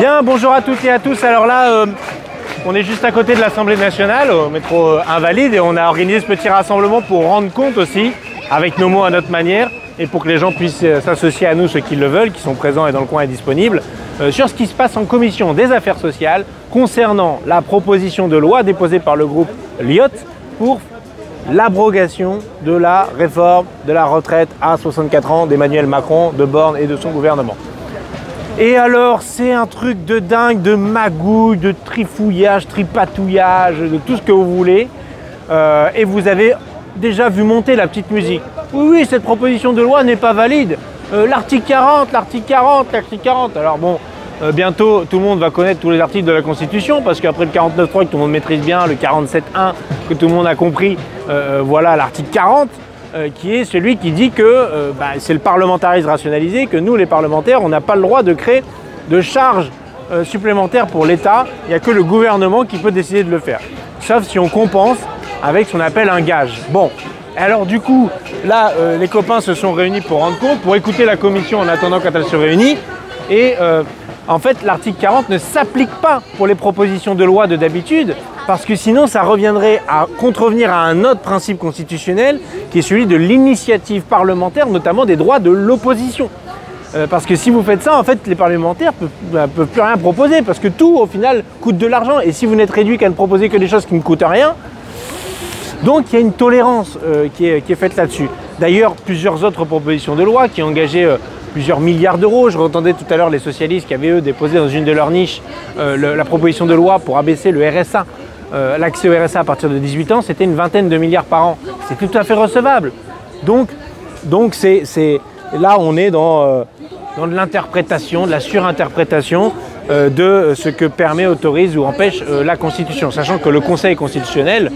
Bien, bonjour à toutes et à tous. Alors là, euh, on est juste à côté de l'Assemblée nationale, au métro euh, Invalide, et on a organisé ce petit rassemblement pour rendre compte aussi, avec nos mots à notre manière, et pour que les gens puissent euh, s'associer à nous, ceux qui le veulent, qui sont présents et dans le coin et disponibles, sur ce qui se passe en commission des affaires sociales concernant la proposition de loi déposée par le groupe LIOT pour l'abrogation de la réforme de la retraite à 64 ans d'Emmanuel Macron, de Borne et de son gouvernement. Et alors, c'est un truc de dingue, de magouille, de trifouillage, tripatouillage, de tout ce que vous voulez. Euh, et vous avez déjà vu monter la petite musique. Oui, oui, cette proposition de loi n'est pas valide. Euh, l'article 40, l'article 40, l'article 40. Alors bon, euh, bientôt, tout le monde va connaître tous les articles de la Constitution, parce qu'après le 49.3 que tout le monde maîtrise bien, le 47.1 que tout le monde a compris, voilà l'article 40. Qui est celui qui dit que bah, c'est le parlementarisme rationalisé, que nous les parlementaires, on n'a pas le droit de créer de charges supplémentaires pour l'État, il n'y a que le gouvernement qui peut décider de le faire. Sauf si on compense avec ce qu'on appelle un gage. Bon, alors du coup, là, les copains se sont réunis pour rendre compte, pour écouter la commission en attendant quand elle se réunit, et en fait, l'article 40 ne s'applique pas pour les propositions de loi de d'habitude, parce que sinon, ça reviendrait à contrevenir à un autre principe constitutionnel, qui est celui de l'initiative parlementaire, notamment des droits de l'opposition. Euh, parce que si vous faites ça, en fait, les parlementaires ne peuvent, peuvent, plus rien proposer, parce que tout, au final, coûte de l'argent. Et si vous n'êtes réduit qu'à ne proposer que des choses qui ne coûtent rien, donc il y a une tolérance euh, qui, est, faite là-dessus. D'ailleurs, plusieurs autres propositions de loi qui engageaient euh, plusieurs milliards d'euros. Je entendais tout à l'heure les socialistes qui avaient eux déposé dans une de leurs niches la proposition de loi pour abaisser le RSA. Euh, L'accès au RSA à partir de 18 ans, c'était une vingtaine de milliards par an. C'est tout à fait recevable. Donc, c'est, là, on est dans, euh, dans de l'interprétation, de la surinterprétation euh, de ce que permet, autorise ou empêche la Constitution. Sachant que le Conseil constitutionnel,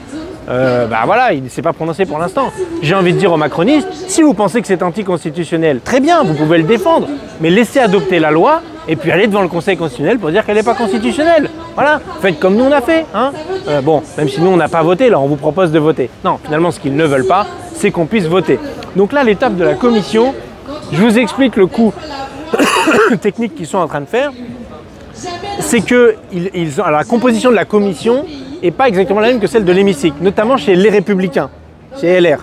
bah voilà, il ne s'est pas prononcé pour l'instant. J'ai envie de dire aux macronistes, si vous pensez que c'est anticonstitutionnel, très bien, vous pouvez le défendre, mais laissez adopter la loi et puis aller devant le Conseil constitutionnel pour dire qu'elle n'est pas constitutionnelle. Voilà, faites comme nous on a fait. Hein euh, bon, même si nous on n'a pas voté, là on vous propose de voter. Non, finalement ce qu'ils ne veulent pas, c'est qu'on puisse voter. Donc là, l'étape de la commission, je vous explique le coût technique qu'ils sont en train de faire. C'est que ils, ont, alors, la composition de la commission, et pas exactement la même que celle de l'hémicycle, notamment chez les Républicains, chez LR.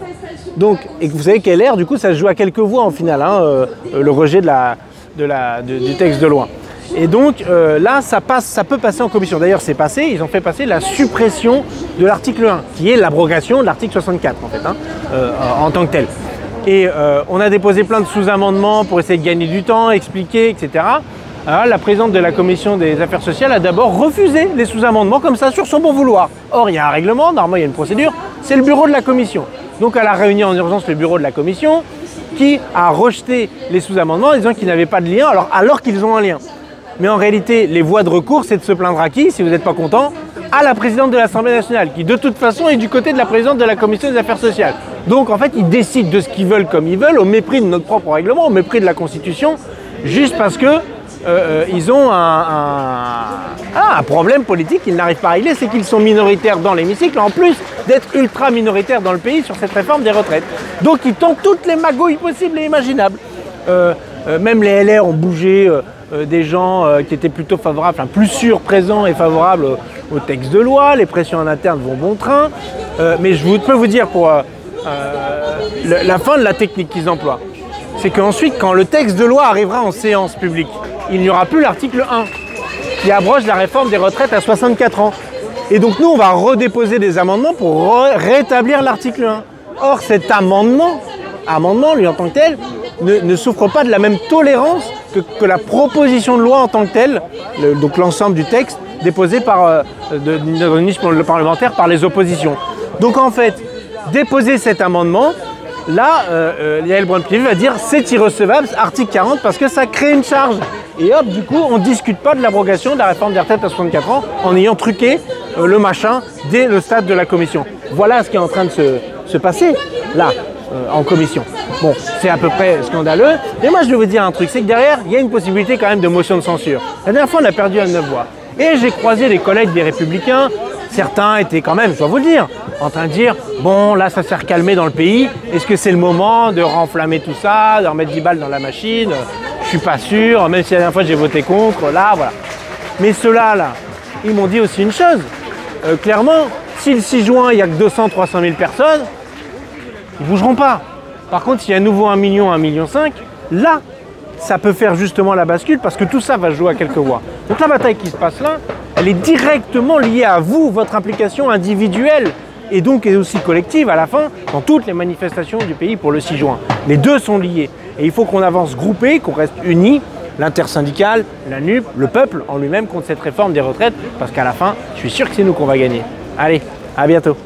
Donc, et vous savez qu'LR, du coup, ça se joue à quelques voix en finale, hein, euh, le rejet de la, de la, du texte de loi. Et donc euh, là, ça, passe, ça peut passer en commission. D'ailleurs, c'est passé, ils ont fait passer la suppression de l'article 1, qui est l'abrogation de l'article 64, en fait, hein, euh, en tant que tel. Et euh, on a déposé plein de sous-amendements pour essayer de gagner du temps, expliquer, etc. Alors, la présidente de la commission des affaires sociales a d'abord refusé les sous-amendements comme ça sur son bon vouloir. Or, il y a un règlement, normalement il y a une procédure, c'est le bureau de la commission. Donc elle a réuni en urgence le bureau de la commission qui a rejeté les sous-amendements en disant qu'ils n'avaient pas de lien alors, qu'ils ont un lien. Mais en réalité, les voies de recours, c'est de se plaindre à qui, si vous n'êtes pas content? À la présidente de l'Assemblée nationale, qui de toute façon est du côté de la présidente de la commission des affaires sociales. Donc en fait, ils décident de ce qu'ils veulent comme ils veulent, au mépris de notre propre règlement, au mépris de la Constitution, juste parce que euh, ils ont un, un, problème politique qu'ils n'arrivent pas à régler, c'est qu'ils sont minoritaires dans l'hémicycle, en plus d'être ultra minoritaires dans le pays sur cette réforme des retraites. Donc ils tentent toutes les magouilles possibles et imaginables. Euh, euh, même les LR ont bougé euh, des gens qui étaient plutôt favorables, enfin plus sûrs, présents et favorables au, texte de loi. Les pressions en interne vont bon train. mais je peux vous dire pour la fin de la technique qu'ils emploient, c'est qu'ensuite, quand le texte de loi arrivera en séance publique, il n'y aura plus l'article 1 qui abroge la réforme des retraites à 64 ans. Et donc nous, on va redéposer des amendements pour rétablir l'article 1. Or, cet amendement, amendement, lui en tant que tel, ne, ne souffre pas de la même tolérance que, que, la proposition de loi en tant que telle, le, donc l'ensemble du texte déposé par euh, parlementaire par les oppositions. Donc en fait, déposer cet amendement, là, euh, euh, Yael va dire c'est irrecevable, article 40, parce que ça crée une charge. Et hop, du coup, on ne discute pas de l'abrogation de la réforme des retraites à 64 ans en ayant truqué le machin dès le stade de la commission. Voilà ce qui est en train de se, se passer là, euh, en commission. Bon, c'est à peu près scandaleux. Et moi, je vais vous dire un truc, c'est que derrière, il y a une possibilité quand même de motion de censure. La dernière fois, on a perdu à 9 voix. Et j'ai croisé des collègues des Républicains. Certains étaient quand même, je dois vous le dire, en train de dire bon, là, ça s'est recalmé dans le pays. Est-ce que c'est le moment de renflammer tout ça, de remettre 10 balles dans la machine? Je suis pas sûr, même si la dernière fois j'ai voté contre. Là, voilà. Mais ceux-là, là, ils m'ont dit aussi une chose. Euh, clairement, si le 6 juin, il n'y a que 200, 300 000 personnes, ils ne bougeront pas. Par contre, s'il y a à nouveau 1 million, 1 million 5, là, ça peut faire justement la bascule parce que tout ça va jouer à quelques voix. Donc la bataille qui se passe là, elle est directement liée à vous, votre implication individuelle et donc aussi collective à la fin dans toutes les manifestations du pays pour le 6 juin. Les deux sont liés et il faut qu'on avance groupé, qu'on reste unis, l'intersyndicale, la NUP, le peuple en lui-même contre cette réforme des retraites parce qu'à la fin, je suis sûr que c'est nous qu'on va gagner. Allez, à bientôt.